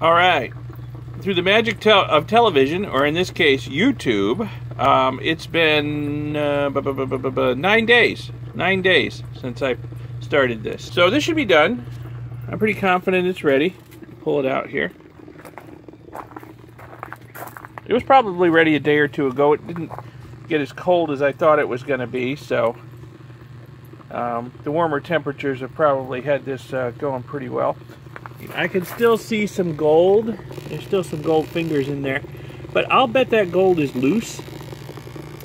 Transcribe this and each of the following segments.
All right. Through the magic tel of television, or in this case, YouTube, um, it's been uh, bu- bu- bu- nine days. Nine days since I started this. So this should be done. I'm pretty confident it's ready. Pull it out here. It was probably ready a day or two ago. It didn't get as cold as I thought it was going to be, so um, the warmer temperatures have probably had this uh, going pretty well. I can still see some gold. There's still some gold fingers in there. But I'll bet that gold is loose.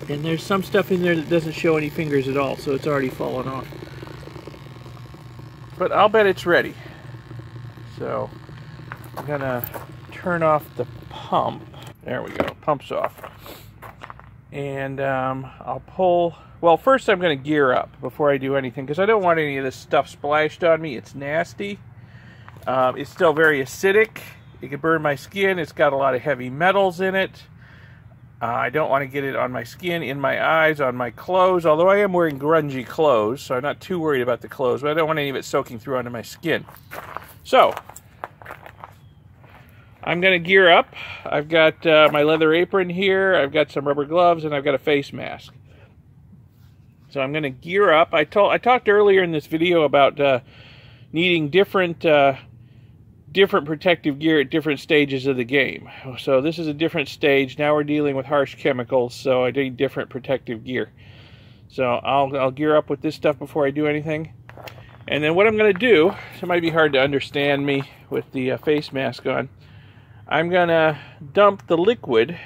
And there's some stuff in there that doesn't show any fingers at all, so it's already fallen off. But I'll bet it's ready. So I'm gonna turn off the pump. There we go, pump's off. And um, I'll pull, well first I'm gonna gear up before I do anything because I don't want any of this stuff splashed on me. It's nasty. Um, it's still very acidic. It could burn my skin. It's got a lot of heavy metals in it. Uh, I don't want to get it on my skin, in my eyes, on my clothes, although I am wearing grungy clothes, so I'm not too worried about the clothes, but I don't want any of it soaking through onto my skin. So, I'm going to gear up. I've got uh, my leather apron here, I've got some rubber gloves, and I've got a face mask. So I'm going to gear up. I told I talked earlier in this video about uh, needing different uh, different protective gear at different stages of the game. So this is a different stage. Now we're dealing with harsh chemicals, so I need different protective gear. So I'll, I'll gear up with this stuff before I do anything. And then what I'm going to do, it might be hard to understand me with the uh, face mask on, I'm going to dump the liquid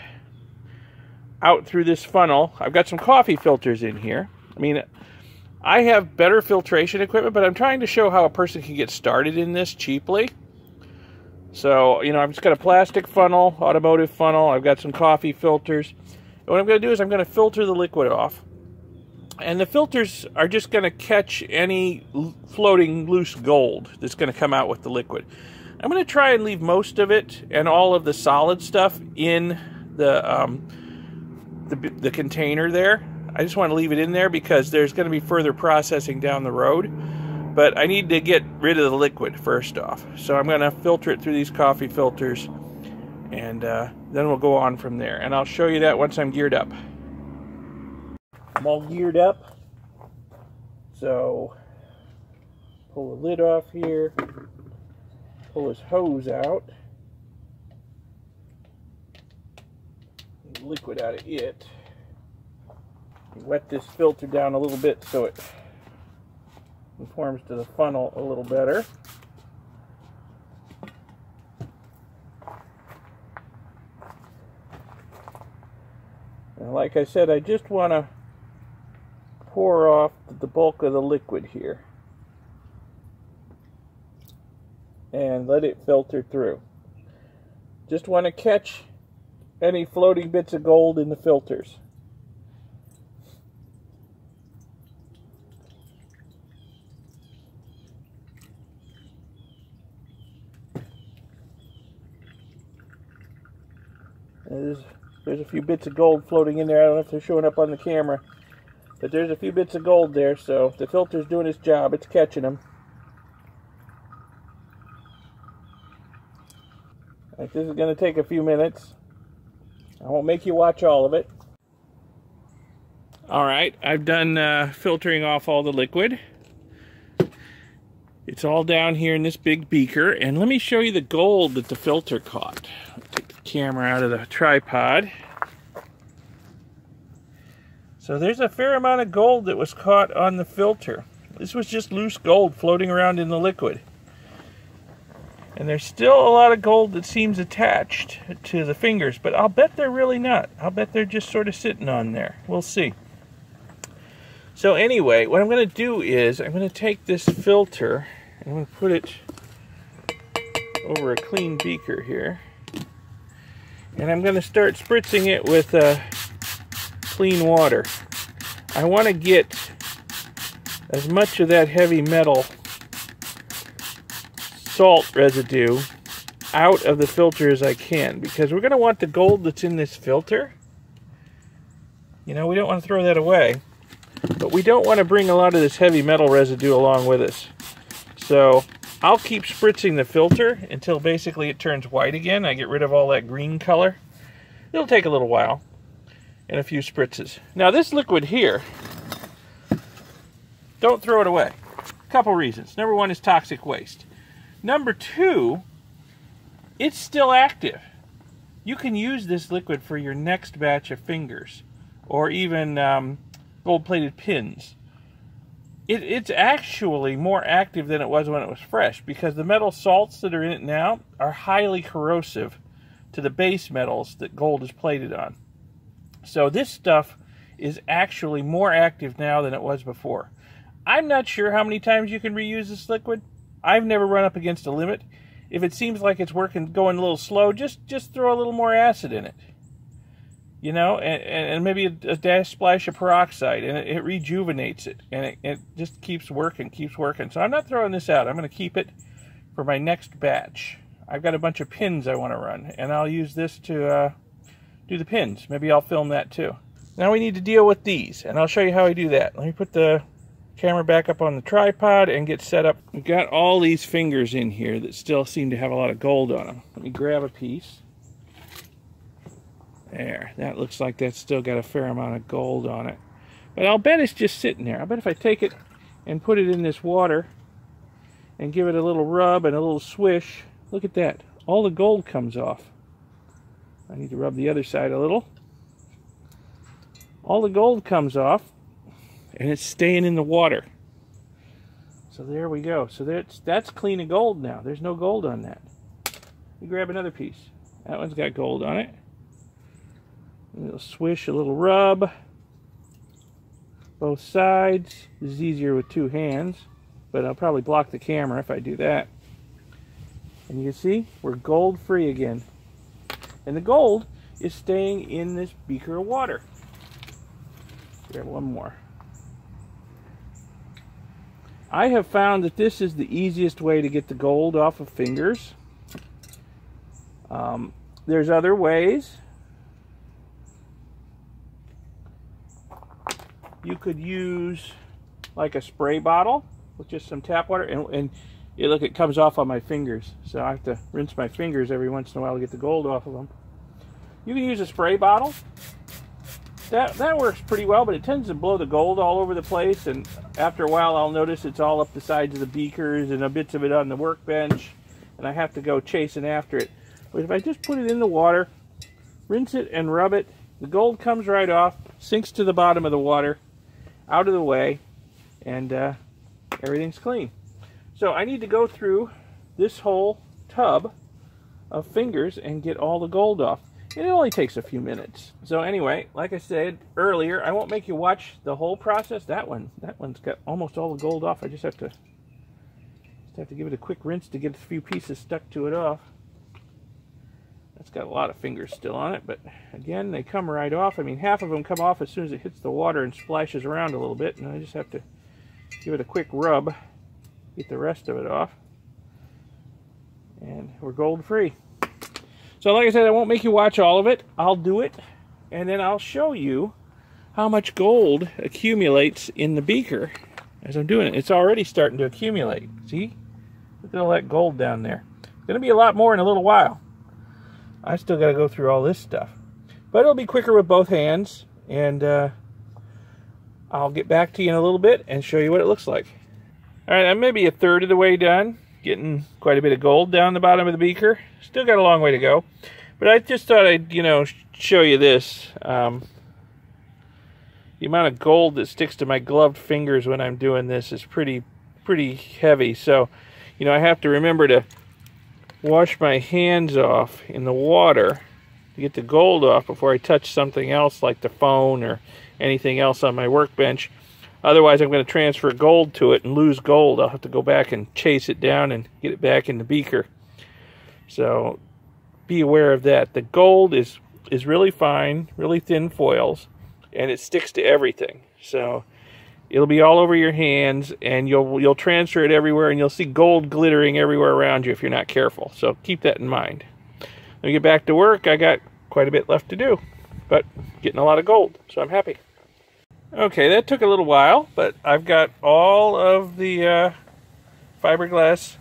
out through this funnel. I've got some coffee filters in here. I mean, I have better filtration equipment, but I'm trying to show how a person can get started in this cheaply. So, you know, I've just got a plastic funnel, automotive funnel. I've got some coffee filters. And what I'm going to do is I'm going to filter the liquid off. And the filters are just going to catch any floating loose gold that's going to come out with the liquid. I'm going to try and leave most of it and all of the solid stuff in the, um, the, the container there. I just want to leave it in there because there's going to be further processing down the road but I need to get rid of the liquid first off. So I'm going to filter it through these coffee filters and uh, then we'll go on from there. And I'll show you that once I'm geared up. I'm all geared up. So pull the lid off here, pull this hose out, liquid out of it. Wet this filter down a little bit so it conforms to the funnel a little better. And like I said, I just want to pour off the bulk of the liquid here and let it filter through. Just want to catch any floating bits of gold in the filters. There's, there's a few bits of gold floating in there. I don't know if they're showing up on the camera. But there's a few bits of gold there, so the filter's doing its job. It's catching them. Right, this is going to take a few minutes. I won't make you watch all of it. All right, I've done uh, filtering off all the liquid. It's all down here in this big beaker. And let me show you the gold that the filter caught. Camera out of the tripod. So there's a fair amount of gold that was caught on the filter. This was just loose gold floating around in the liquid. And there's still a lot of gold that seems attached to the fingers, but I'll bet they're really not. I'll bet they're just sort of sitting on there. We'll see. So anyway, what I'm going to do is I'm going to take this filter and I'm going to put it over a clean beaker here. And I'm going to start spritzing it with uh, clean water. I want to get as much of that heavy metal salt residue out of the filter as I can because we're going to want the gold that's in this filter. You know, we don't want to throw that away. But we don't want to bring a lot of this heavy metal residue along with us. So I'll keep spritzing the filter until basically it turns white again. I get rid of all that green color. It'll take a little while and a few spritzes. Now this liquid here, don't throw it away. A couple reasons. Number one is toxic waste. Number two, it's still active. You can use this liquid for your next batch of fingers or even um, gold-plated pins it, it's actually more active than it was when it was fresh because the metal salts that are in it now are highly corrosive to the base metals that gold is plated on. So this stuff is actually more active now than it was before. I'm not sure how many times you can reuse this liquid. I've never run up against a limit. If it seems like it's working going a little slow, just just throw a little more acid in it you know, and, and maybe a, a dash splash of peroxide, and it, it rejuvenates it, and it, it, just keeps working, keeps working. So I'm not throwing this out. I'm going to keep it for my next batch. I've got a bunch of pins I want to run, and I'll use this to uh, do the pins. Maybe I'll film that too. Now we need to deal with these, and I'll show you how I do that. Let me put the camera back up on the tripod and get set up. We've got all these fingers in here that still seem to have a lot of gold on them. Let me grab a piece. There, that looks like that's still got a fair amount of gold on it. But I'll bet it's just sitting there. I bet if I take it and put it in this water and give it a little rub and a little swish, look at that. All the gold comes off. I need to rub the other side a little. All the gold comes off and it's staying in the water. So there we go. So that's that's clean of gold now. There's no gold on that. You grab another piece. That one's got gold on it. A little swish, a little rub. Both sides. This is easier with two hands, but I'll probably block the camera if I do that. And you can see, we're gold free again. And the gold is staying in this beaker of water. Grab one more. I have found that this is the easiest way to get the gold off of fingers. Um, there's other ways. You could use like a spray bottle with just some tap water and, and it, look it comes off on my fingers. So I have to rinse my fingers every once in a while to get the gold off of them you can use a spray bottle. That that works pretty well but it tends to blow the gold all over the place and after a while I'll notice it's all up the sides of the beakers and a bits of it on the workbench and I have to go chasing after it. But if I just put it in the water rinse it and rub it the gold comes right off sinks to the bottom of the water out of the way and uh, everything's clean. So I need to go through this whole tub of fingers and get all the gold off. And it only takes a few minutes. So anyway, like I said earlier, I won't make you watch the whole process. That one, that one's got almost all the gold off. I just have to just have to give it a quick rinse to get a few pieces stuck to it off. It's got a lot of fingers still on it, but again, they come right off. I mean, half of them come off as soon as it hits the water and splashes around a little bit, and I just have to give it a quick rub, get the rest of it off, and we're gold free. So like I said, I won't make you watch all of it. I'll do it, and then I'll show you how much gold accumulates in the beaker as I'm doing it. It's already starting to accumulate. See? Look at all that gold down there. It's going to be a lot more in a little while. I still got to go through all this stuff. But it'll be quicker with both hands, and uh, I'll get back to you in a little bit and show you what it looks like. All right, I'm maybe a third of the way done, getting quite a bit of gold down the bottom of the beaker. Still got a long way to go, but I just thought I'd, you know, show you this. Um, the amount of gold that sticks to my gloved fingers when I'm doing this is pretty, pretty heavy. So, you know, I have to remember to wash my hands off in the water to get the gold off before I touch something else like the phone or anything else on my workbench. Otherwise, I'm going to transfer gold to it and lose gold. I'll have to go back and chase it down and get it back in the beaker. So be aware of that. The gold is, is really fine, really thin foils, and it sticks to everything. So it'll be all over your hands and you'll you'll transfer it everywhere and you'll see gold glittering everywhere around you if you're not careful so keep that in mind let me get back to work i got quite a bit left to do but getting a lot of gold so i'm happy okay that took a little while but i've got all of the uh, fiberglass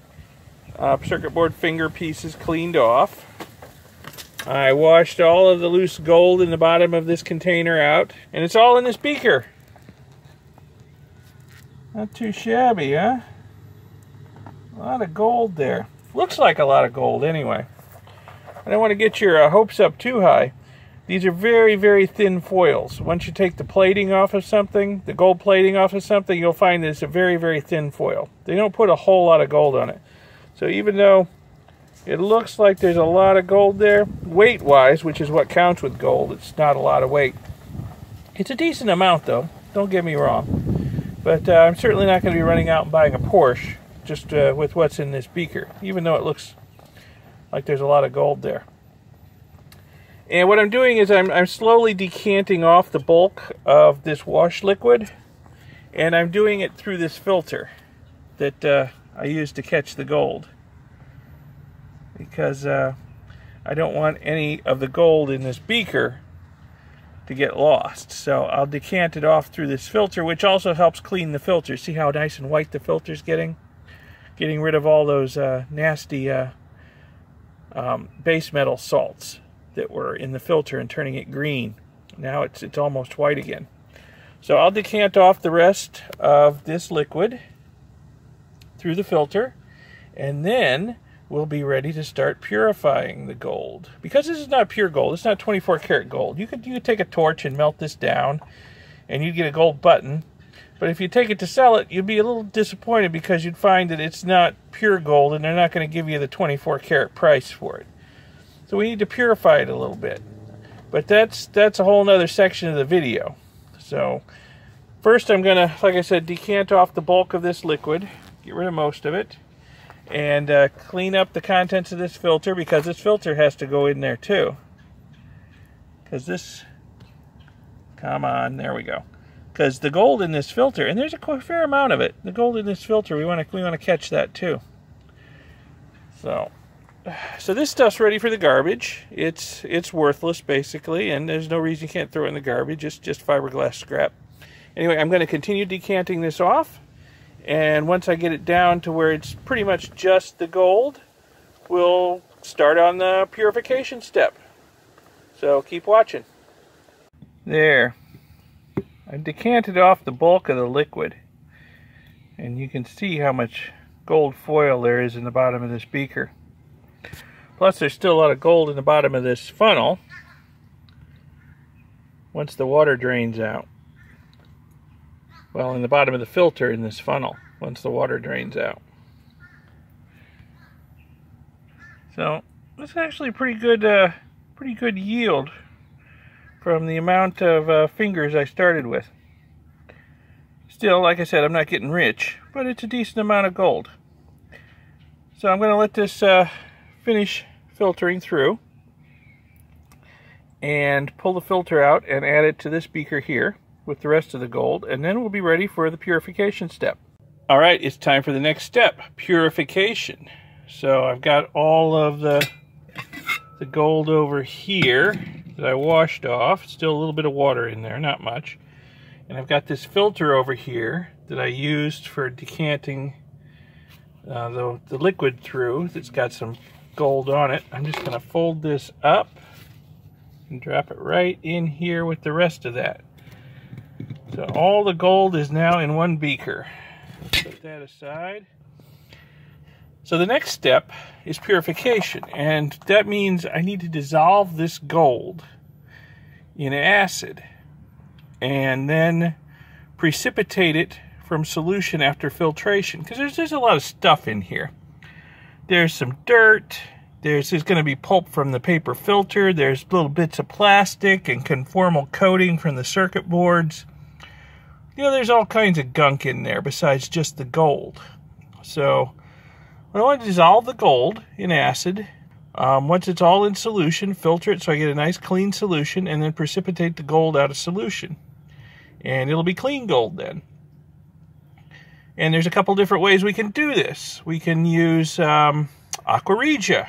uh, circuit board finger pieces cleaned off. I washed all of the loose gold in the bottom of this container out, and it's all in this beaker. Not too shabby, huh? A lot of gold there. Looks like a lot of gold anyway. I don't want to get your uh, hopes up too high. These are very, very thin foils. Once you take the plating off of something, the gold plating off of something, you'll find that it's a very, very thin foil. They don't put a whole lot of gold on it. So even though it looks like there's a lot of gold there, weight-wise, which is what counts with gold, it's not a lot of weight. It's a decent amount, though. Don't get me wrong. But uh, I'm certainly not going to be running out and buying a Porsche just uh, with what's in this beaker, even though it looks like there's a lot of gold there. And what I'm doing is I'm, I'm slowly decanting off the bulk of this wash liquid, and I'm doing it through this filter that uh, I use to catch the gold. Because uh, I don't want any of the gold in this beaker to get lost. So I'll decant it off through this filter, which also helps clean the filter. See how nice and white the filter's getting? Getting rid of all those uh, nasty uh, um, base metal salts that were in the filter and turning it green. Now it's, it's almost white again. So I'll decant off the rest of this liquid through the filter and then we'll be ready to start purifying the gold. Because this is not pure gold, it's not 24 karat gold. You could, you could take a torch and melt this down and you'd get a gold button. But if you take it to sell it, you'd be a little disappointed because you'd find that it's not pure gold and they're not going to give you the 24 karat price for it. So we need to purify it a little bit. But that's that's a whole nother section of the video. So first I'm going to, like I said, decant off the bulk of this liquid. Get rid of most of it. And uh, clean up the contents of this filter because this filter has to go in there too. Because this, come on, there we go. Because the gold in this filter, and there's a fair amount of it, the gold in this filter, we want to we want to catch that too. So so this stuff's ready for the garbage. It's it's worthless basically, and there's no reason you can't throw it in the garbage. It's just fiberglass scrap. Anyway, I'm going to continue decanting this off, and once I get it down to where it's pretty much just the gold, we'll start on the purification step. So keep watching. There. I've decanted off the bulk of the liquid, and you can see how much gold foil there is in the bottom of this beaker. Plus there's still a lot of gold in the bottom of this funnel once the water drains out. Well, in the bottom of the filter in this funnel once the water drains out. So it's actually pretty good, uh, pretty good yield from the amount of uh, fingers I started with. Still, like I said, I'm not getting rich, but it's a decent amount of gold. So I'm going to let this uh, finish filtering through and pull the filter out and add it to this beaker here with the rest of the gold and then we'll be ready for the purification step. All right, it's time for the next step, purification. So I've got all of the, the gold over here that I washed off. Still a little bit of water in there, not much. And I've got this filter over here that I used for decanting uh, the, the liquid through that's got some gold on it. I'm just going to fold this up and drop it right in here with the rest of that. So all the gold is now in one beaker. Put that aside. So the next step is purification, and that means I need to dissolve this gold in acid and then precipitate it from solution after filtration because there's, there's a lot of stuff in here. There's some dirt. There's, there's going to be pulp from the paper filter. There's little bits of plastic and conformal coating from the circuit boards. You know, there's all kinds of gunk in there besides just the gold. So, I want to dissolve the gold in acid. Um, once it's all in solution, filter it so I get a nice clean solution, and then precipitate the gold out of solution. And it'll be clean gold then. And there's a couple different ways we can do this. We can use um, Aqua Regia.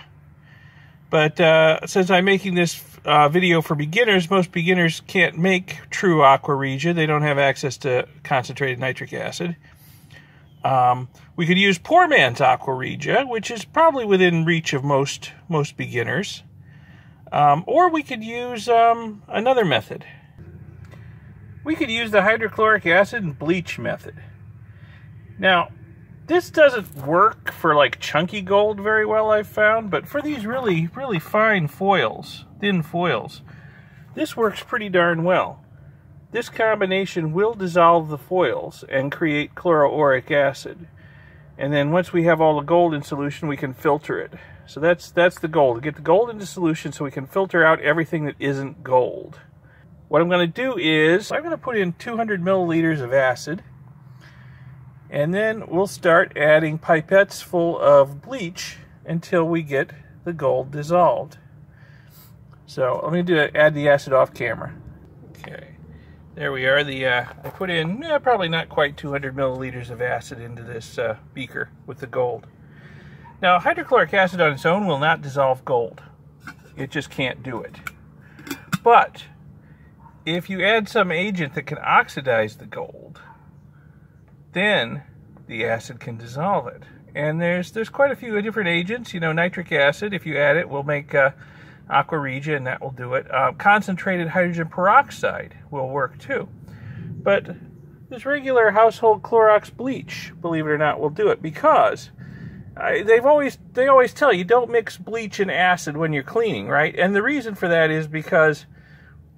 But uh, since I'm making this uh, video for beginners, most beginners can't make true Aqua Regia. They don't have access to concentrated nitric acid. Um, we could use poor man's aqua regia, which is probably within reach of most most beginners. Um, or we could use um, another method. We could use the hydrochloric acid and bleach method. Now, this doesn't work for like chunky gold very well, I've found, but for these really, really fine foils, thin foils, this works pretty darn well. This combination will dissolve the foils and create chloroauric acid. And then once we have all the gold in solution, we can filter it. So that's that's the goal, to get the gold into solution so we can filter out everything that isn't gold. What I'm going to do is, I'm going to put in 200 milliliters of acid. And then we'll start adding pipettes full of bleach until we get the gold dissolved. So let me do add the acid off camera. Okay. There we are. The uh, I put in eh, probably not quite 200 milliliters of acid into this uh, beaker with the gold. Now, hydrochloric acid on its own will not dissolve gold. It just can't do it. But if you add some agent that can oxidize the gold, then the acid can dissolve it. And there's there's quite a few different agents. You know, nitric acid, if you add it, will make uh, aqua regia, and that will do it. Uh, concentrated hydrogen peroxide will work too. But this regular household Clorox bleach, believe it or not, will do it because they've always they always tell you don't mix bleach and acid when you're cleaning, right? And the reason for that is because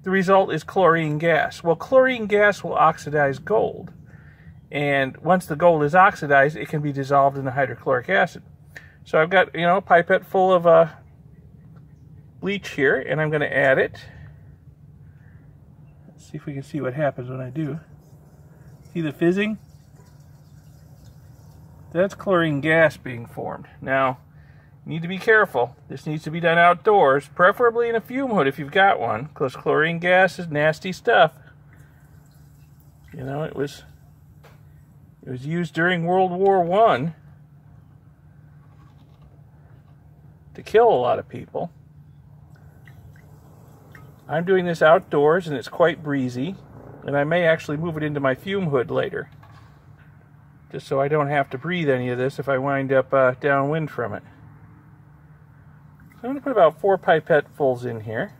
the result is chlorine gas. Well, chlorine gas will oxidize gold. And once the gold is oxidized, it can be dissolved in the hydrochloric acid. So I've got, you know, a pipette full of uh, bleach here, and I'm going to add it. Let's see if we can see what happens when I do. See the fizzing? That's chlorine gas being formed. Now, need to be careful. This needs to be done outdoors, preferably in a fume hood if you've got one, because chlorine gas is nasty stuff. You know, it was it was used during World War One to kill a lot of people. I'm doing this outdoors and it's quite breezy, and I may actually move it into my fume hood later, just so I don't have to breathe any of this if I wind up uh, downwind from it. So I'm going to put about four pipettefuls in here.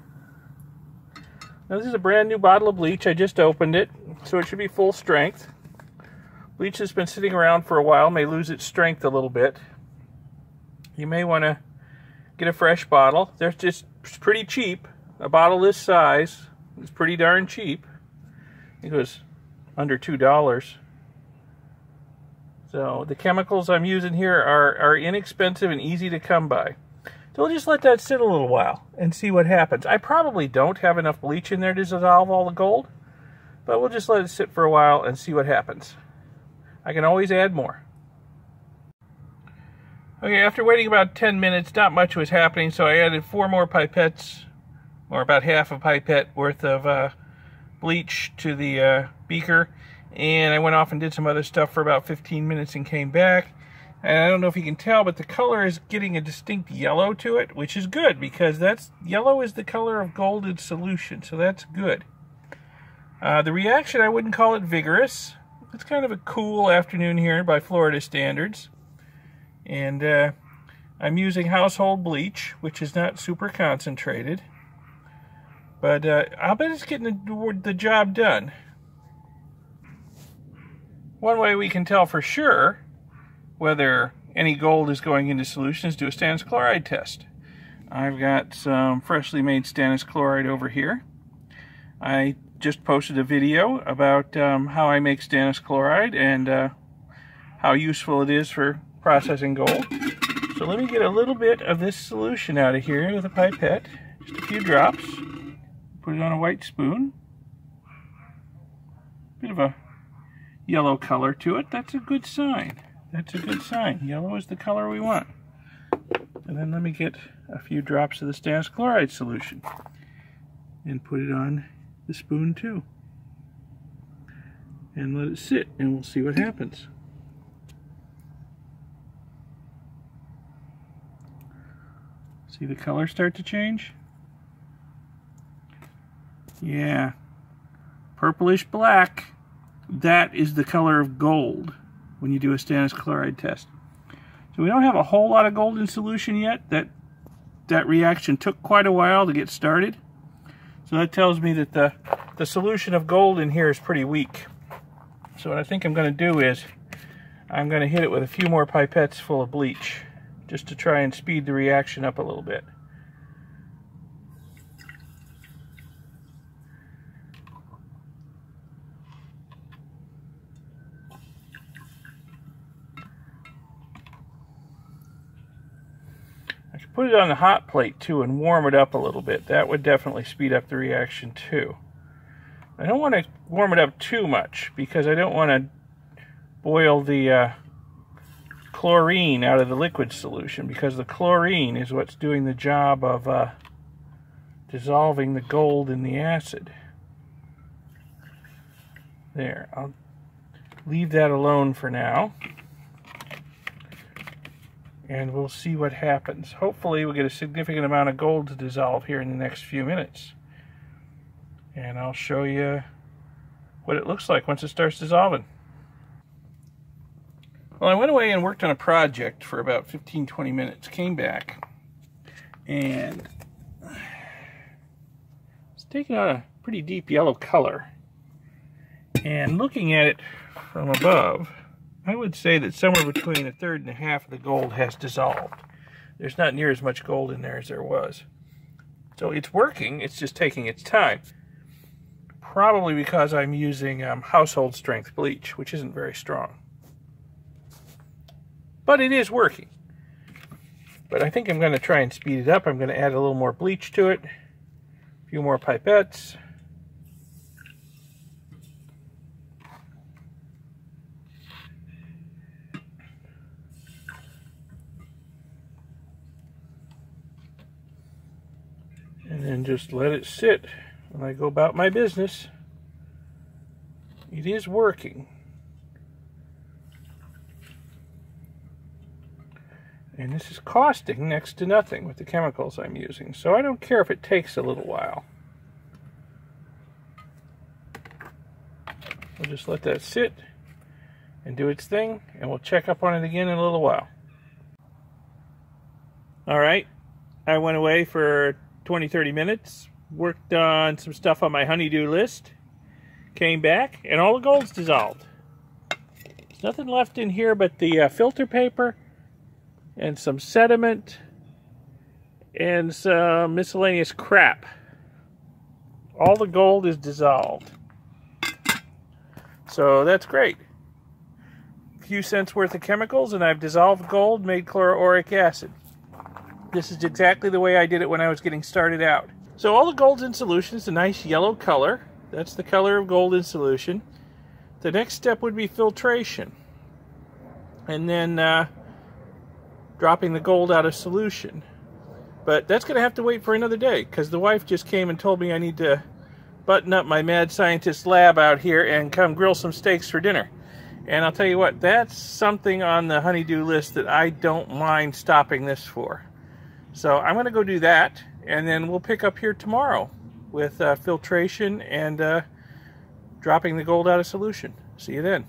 Now this is a brand new bottle of bleach. I just opened it, so it should be full strength. Bleach has been sitting around for a while, may lose its strength a little bit. You may want to get a fresh bottle. They're just pretty cheap a bottle this size is pretty darn cheap. It was under two dollars. So the chemicals I'm using here are, are inexpensive and easy to come by. So we'll just let that sit a little while and see what happens. I probably don't have enough bleach in there to dissolve all the gold, but we'll just let it sit for a while and see what happens. I can always add more. Okay, after waiting about 10 minutes, not much was happening, so I added four more pipettes or about half a pipette worth of uh, bleach to the uh, beaker. And I went off and did some other stuff for about 15 minutes and came back. And I don't know if you can tell, but the color is getting a distinct yellow to it, which is good because that's yellow is the color of gold in solution, so that's good. Uh, the reaction, I wouldn't call it vigorous. It's kind of a cool afternoon here by Florida standards. And uh, I'm using household bleach, which is not super concentrated. But uh, I'll bet it's getting the, the job done. One way we can tell for sure whether any gold is going into solution is do a stannous chloride test. I've got some freshly made stannous chloride over here. I just posted a video about um, how I make stannous chloride and uh, how useful it is for processing gold. So let me get a little bit of this solution out of here with a pipette, just a few drops. Put it on a white spoon. Bit of a yellow color to it. That's a good sign. That's a good sign. Yellow is the color we want. And then let me get a few drops of the stannous chloride solution and put it on the spoon too. And let it sit and we'll see what happens. See the color start to change? Yeah. Purplish black. That is the color of gold when you do a stannous chloride test. So we don't have a whole lot of gold in solution yet. That, that reaction took quite a while to get started. So that tells me that the, the solution of gold in here is pretty weak. So what I think I'm going to do is I'm going to hit it with a few more pipettes full of bleach just to try and speed the reaction up a little bit. Put it on the hot plate too and warm it up a little bit. That would definitely speed up the reaction too. I don't want to warm it up too much because I don't want to boil the uh, chlorine out of the liquid solution because the chlorine is what's doing the job of uh, dissolving the gold in the acid. There, I'll leave that alone for now. And we'll see what happens. Hopefully we'll get a significant amount of gold to dissolve here in the next few minutes. And I'll show you what it looks like once it starts dissolving. Well, I went away and worked on a project for about 15, 20 minutes, came back, and it's taking on a pretty deep yellow color. And looking at it from above, I would say that somewhere between a third and a half of the gold has dissolved. There's not near as much gold in there as there was. So it's working, it's just taking its time. Probably because I'm using um, household strength bleach, which isn't very strong. But it is working. But I think I'm going to try and speed it up. I'm going to add a little more bleach to it. A few more pipettes. And then just let it sit when I go about my business. It is working. And this is costing next to nothing with the chemicals I'm using. So I don't care if it takes a little while. We'll just let that sit and do its thing. And we'll check up on it again in a little while. Alright. I went away for 20, 30 minutes. Worked on some stuff on my honeydew list. Came back and all the gold's dissolved. There's nothing left in here but the uh, filter paper and some sediment and some miscellaneous crap. All the gold is dissolved. So that's great. A few cents worth of chemicals and I've dissolved gold, made chloroauric acid. This is exactly the way I did it when I was getting started out. So all the gold's in solution. is a nice yellow color. That's the color of gold in solution. The next step would be filtration. And then uh, dropping the gold out of solution. But that's going to have to wait for another day because the wife just came and told me I need to button up my mad scientist lab out here and come grill some steaks for dinner. And I'll tell you what, that's something on the honeydew list that I don't mind stopping this for. So I'm going to go do that, and then we'll pick up here tomorrow with uh, filtration and uh, dropping the gold out of solution. See you then.